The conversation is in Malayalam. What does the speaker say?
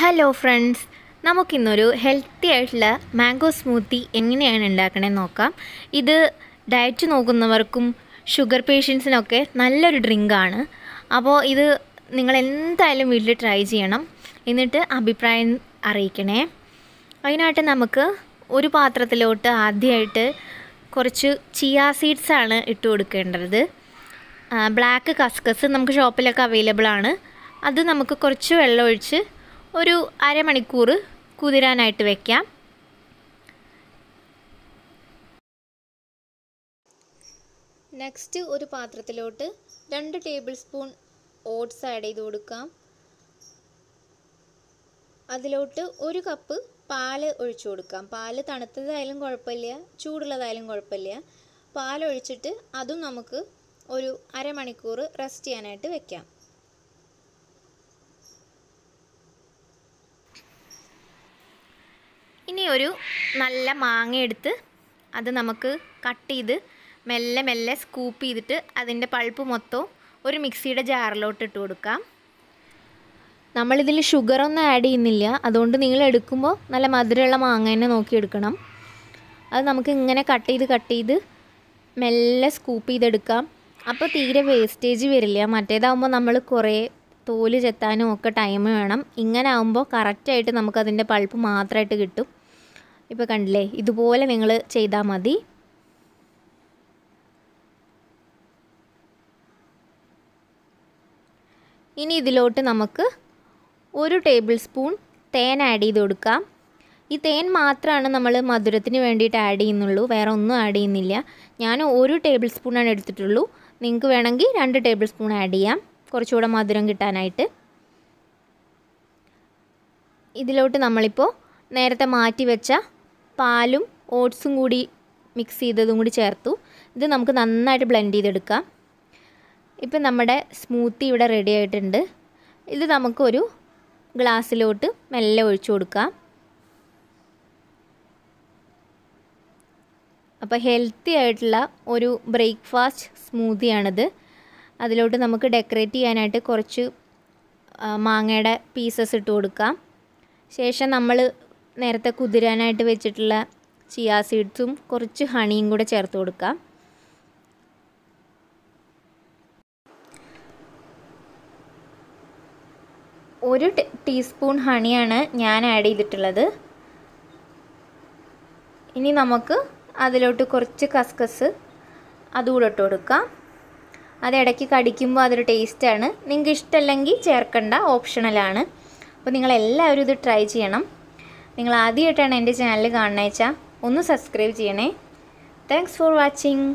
ഹലോ ഫ്രണ്ട്സ് നമുക്കിന്നൊരു ഹെൽത്തി ആയിട്ടുള്ള മാംഗോ സ്മൂത്തി എങ്ങനെയാണ് ഉണ്ടാക്കണേ നോക്കാം. ഇത് ഡയറ്റ് നോക്കുന്നവർക്കും ഷുഗർ പേഷ്യൻസിനൊക്കെ നല്ലൊരു ഡ്രിങ്കാണ് അപ്പോൾ ഇത് നിങ്ങൾ എന്തായാലും വീട്ടിൽ ട്രൈ ചെയ്യണം. എന്നിട്ട് അഭിപ്രായം അറിയിക്കണേ. അതിനായിട്ട് നമുക്ക് ഒരു പാത്രത്തിലോട്ട് ആദ്യമായിട്ട് കുറച്ച് ചിയ സീഡ്സാണ് ഇട്ട് കൊടുക്കേണ്ടത്. ബ്ലാക്ക് കസ്കസ് നമുക്ക് ഷോപ്പിലൊക്കെ അവൈലബിൾ ആണ്. അത് നമുക്ക് കുറച്ച് വെള്ളം ഒഴിച്ച് ഒരു അരമണിക്കൂർ കുതിരാനായിട്ട് വെക്കാം. നെക്സ്റ്റ് ഒരു പാത്രത്തിലോട്ട് രണ്ട് ടേബിൾ സ്പൂൺ ഓട്സ് ആഡ് ചെയ്ത് കൊടുക്കാം. അതിലോട്ട് ഒരു കപ്പ് പാൽ ഒഴിച്ചു കൊടുക്കാം. പാൽ തണുത്തതായാലും കുഴപ്പമില്ല ചൂടുള്ളതായാലും കുഴപ്പമില്ല. പാലൊഴിച്ചിട്ട് അതും നമുക്ക് ഒരു അരമണിക്കൂർ റെസ്റ്റ് ചെയ്യാനായിട്ട് വെക്കാം. ഇനി ഒരു നല്ല മാങ്ങ എടുത്ത് അത് നമുക്ക് കട്ട് ചെയ്ത് മെല്ലെ മെല്ലെ സ്കൂപ്പ് ചെയ്തിട്ട് അതിന്റെ പൾപ്പ് മൊത്തവും ഒരു മിക്സിയുടെ ജാറിലോട്ട് ഇട്ട് കൊടുക്കാം. നമ്മളിതിൽ ഷുഗറൊന്നും ആഡ് ചെയ്യുന്നില്ല. അതുകൊണ്ട് നിങ്ങൾ എടുക്കുമ്പോൾ നല്ല മധുരമുള്ള മാങ്ങ തന്നെ നോക്കി എടുക്കണം. അത് നമുക്ക് ഇങ്ങനെ കട്ട് ചെയ്ത് കട്ട് ചെയ്ത് മെല്ലെ സ്കൂപ്പ് ചെയ്തെടുക്കാം. അപ്പോൾ തീരെ വേസ്റ്റേജ് വരില്ല. മറ്റേതാകുമ്പോൾ നമ്മൾ കുറേ തോൽ ചെത്താനും ഒക്കെ ടൈം വേണം. ഇങ്ങനെ ആകുമ്പോൾ കറക്റ്റായിട്ട് നമുക്കതിന്റെ പൾപ്പ് മാത്രമായിട്ട് കിട്ടും. ഇപ്പോൾ കണ്ടില്ലേ? ഇതുപോലെ നിങ്ങൾ ചെയ്താൽ മതി. ഇനി ഇതിലോട്ട് നമുക്ക് ഒരു ടേബിൾ സ്പൂൺ തേൻ ആഡ് ചെയ്ത് കൊടുക്കാം. ഈ തേൻ മാത്രമാണ് നമ്മൾ മധുരത്തിന് വേണ്ടിയിട്ട് ആഡ് ചെയ്യുന്നുള്ളൂ. വേറെ ഒന്നും ആഡ് ചെയ്യുന്നില്ല. ഞാൻ ഒരു ടേബിൾ സ്പൂണാണ് എടുത്തിട്ടുള്ളൂ. നിങ്ങൾക്ക് വേണമെങ്കിൽ രണ്ട് ടേബിൾ സ്പൂൺ ആഡ് ചെയ്യാം. കുറച്ചുകൂടെ മധുരം കിട്ടാനായിട്ട്. ഇതിലോട്ട് നമ്മളിപ്പോൾ നേരത്തെ മാറ്റി വെച്ച പാലും ഓട്സും കൂടി മിക്സ് ചെയ്തതും കൂടി ചേർത്തു. ഇത് നമുക്ക് നന്നായിട്ട് ബ്ലെൻഡ് ചെയ്തെടുക്കാം. ഇപ്പം നമ്മുടെ സ്മൂത്തി ഇവിടെ റെഡി ആയിട്ടുണ്ട്. ഇത് നമുക്കൊരു ഗ്ലാസ്സിലോട്ട് മെല്ലെ ഒഴിച്ചു കൊടുക്കാം. അപ്പോൾ ഹെൽത്തി ആയിട്ടുള്ള ഒരു ബ്രേക്ക്ഫാസ്റ്റ് സ്മൂത്തിയാണിത് അതിലോട്ട് നമുക്ക് ഡെക്കറേറ്റ് ചെയ്യാനായിട്ട് കുറച്ച് മാങ്ങയുടെ പീസസ് ഇട്ട് കൊടുക്കാം. ശേഷം നമ്മൾ നേരത്തെ കുതിരാനായിട്ട് വെച്ചിട്ടുള്ള ചിയാ സീഡ്സും കുറച്ച് ഹണിയും കൂടെ ചേർത്ത് കൊടുക്കാം. ഒരു ടീസ്പൂൺ ഹണിയാണ് ഞാൻ ആഡ് ചെയ്തിട്ടുള്ളത്. ഇനി നമുക്ക് അതിലോട്ട് കുറച്ച് കസ്കസ് അതുകൂടെ ഇട്ട് കൊടുക്കാം. അത് ഇടയ്ക്ക് കടിക്കുമ്പോൾ അതൊരു ടേസ്റ്റാണ് നിങ്ങൾക്ക് ഇഷ്ടമല്ലെങ്കിൽ ചേർക്കേണ്ട ഓപ്ഷണലാണ് അപ്പോൾ നിങ്ങളെല്ലാവരും ഇത് ട്രൈ ചെയ്യണം. നിങ്ങൾ ആദ്യമായിട്ടാണ് എന്റെ ചാനൽ കാണുന്നത് ഒന്ന് സബ്സ്ക്രൈബ് ചെയ്യണേ. Thanks for watching